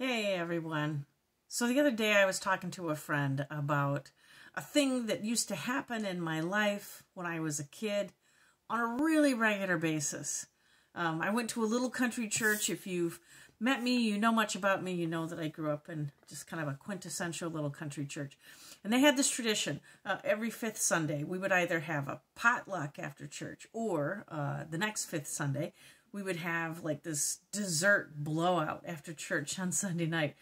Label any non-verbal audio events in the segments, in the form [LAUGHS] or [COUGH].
Hey everyone. So the other day I was talking to a friend about a thing that used to happen in my life when I was a kid on a really regular basis. Um, I went to a little country church. If you've met me, you know much about me, you know that I grew up in just kind of a quintessential little country church. And they had this tradition uh, every fifth Sunday, we would either have a potluck after church or uh, the next fifth Sunday, we would have like this dessert blowout after church on Sunday night.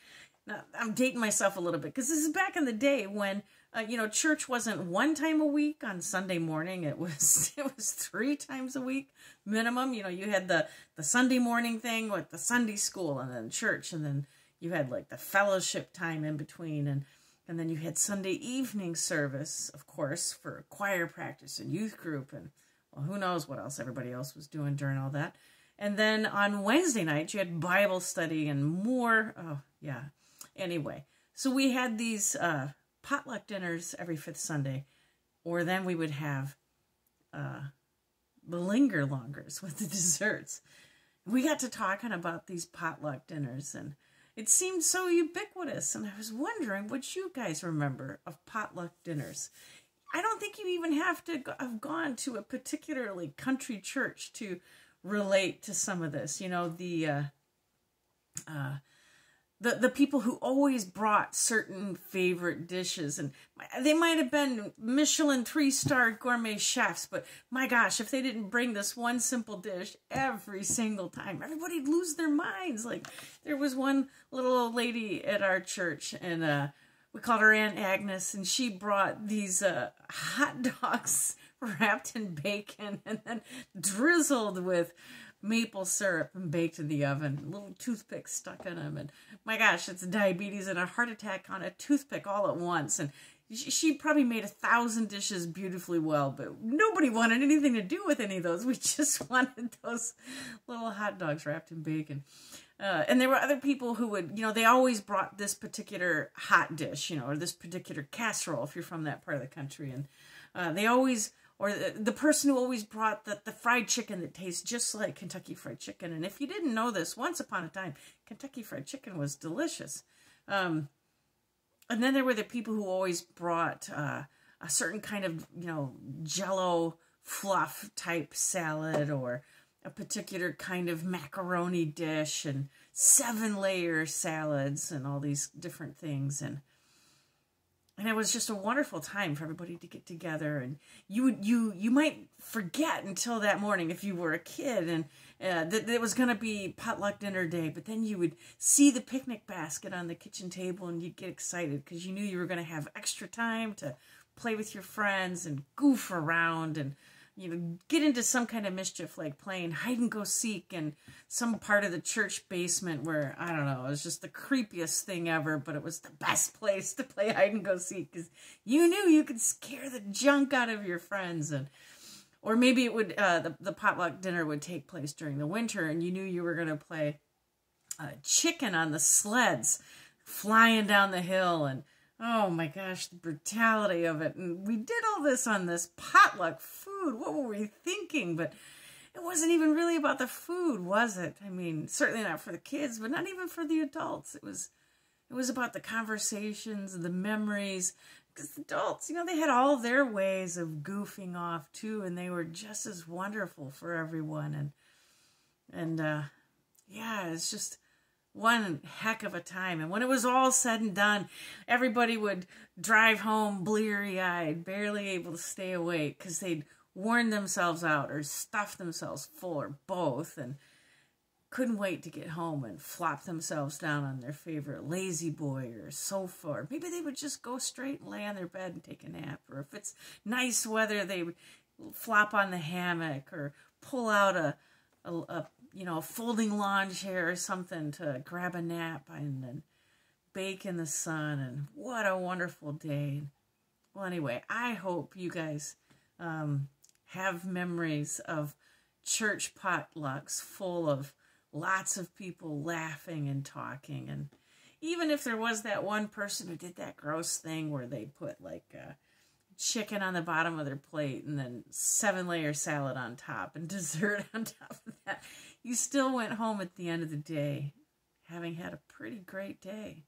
Now, I'm dating myself a little bit because this is back in the day when uh, you know church wasn't one time a week on Sunday morning. It was [LAUGHS] it was three times a week minimum. You know, you had the the Sunday morning thing with the Sunday school and then church, and then you had like the fellowship time in between, and and then you had Sunday evening service, of course, for choir practice and youth group, and well, who knows what else everybody else was doing during all that. And then on Wednesday night, you had Bible study and more. Oh, yeah. Anyway, so we had these uh, potluck dinners every fifth Sunday, or then we would have uh, linger longers [LAUGHS] with the desserts. We got to talking about these potluck dinners, and it seemed so ubiquitous. And I was wondering what you guys remember of potluck dinners. I don't think you even have to have gone to a particularly country church to relate to some of this. You know, the uh, uh, the the people who always brought certain favorite dishes, and they might have been Michelin three star gourmet chefs, but my gosh, if they didn't bring this one simple dish every single time, everybody'd lose their minds. Like there was one little old lady at our church, and uh, we called her Aunt Agnes, and she brought these uh, hot dogs [LAUGHS] wrapped in bacon and then drizzled with maple syrup and baked in the oven. Little toothpicks stuck in them. And my gosh, it's diabetes and a heart attack on a toothpick all at once. And she probably made a thousand dishes beautifully well, but nobody wanted anything to do with any of those. [LAUGHS] We just wanted those little hot dogs wrapped in bacon. Uh, and there were other people who would, you know, they always brought this particular hot dish, you know, or this particular casserole if you're from that part of the country. And uh, they always or the, the person who always brought the, the fried chicken that tastes just like Kentucky Fried Chicken. And if you didn't know this, once upon a time, Kentucky Fried Chicken was delicious. Um, and then there were the people who always brought uh, a certain kind of, you know, jello fluff type salad or a particular kind of macaroni dish and seven layer salads and all these different things. And and it was just a wonderful time for everybody to get together. And you you you might forget until that morning if you were a kid and uh, that it was going to be potluck dinner day but then you would see the picnic basket on the kitchen table and you'd get excited because you knew you were going to have extra time to play with your friends and goof around and you know, get into some kind of mischief like playing hide and go seek in some part of the church basement where, I don't know, it was just the creepiest thing ever, but it was the best place to play hide and go seek because you knew you could scare the junk out of your friends. And, or maybe it would, uh, the, the potluck dinner would take place during the winter and you knew you were going to play uh, chicken on the sleds flying down the hill and, Oh my gosh, the brutality of it. And we did all this on this potluck food. What were we thinking? But it wasn't even really about the food, was it? I mean, certainly not for the kids, but not even for the adults. It was it was about the conversations, the memories. Because adults, you know, they had all their ways of goofing off too, and they were just as wonderful for everyone. And and uh yeah, it's just one heck of a time. And when it was all said and done, everybody would drive home bleary eyed, barely able to stay awake because they'd worn themselves out or stuffed themselves full or both and couldn't wait to get home and flop themselves down on their favorite La-Z-Boy or sofa. Or maybe they would just go straight and lay on their bed and take a nap. Or if it's nice weather, they would flop on the hammock or pull out a, a, a you know, a folding lawn chair or something to grab a nap and then bake in the sun. And what a wonderful day. Well, anyway, I hope you guys um, have memories of church potlucks full of lots of people laughing and talking. And even if there was that one person who did that gross thing where they put like uh, chicken on the bottom of their plate and then seven layer salad on top and [LAUGHS] dessert on top of that you still went home at the end of the day having had a pretty great day.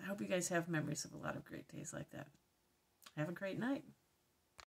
I hope you guys have memories of a lot of great days like that. Have a great night.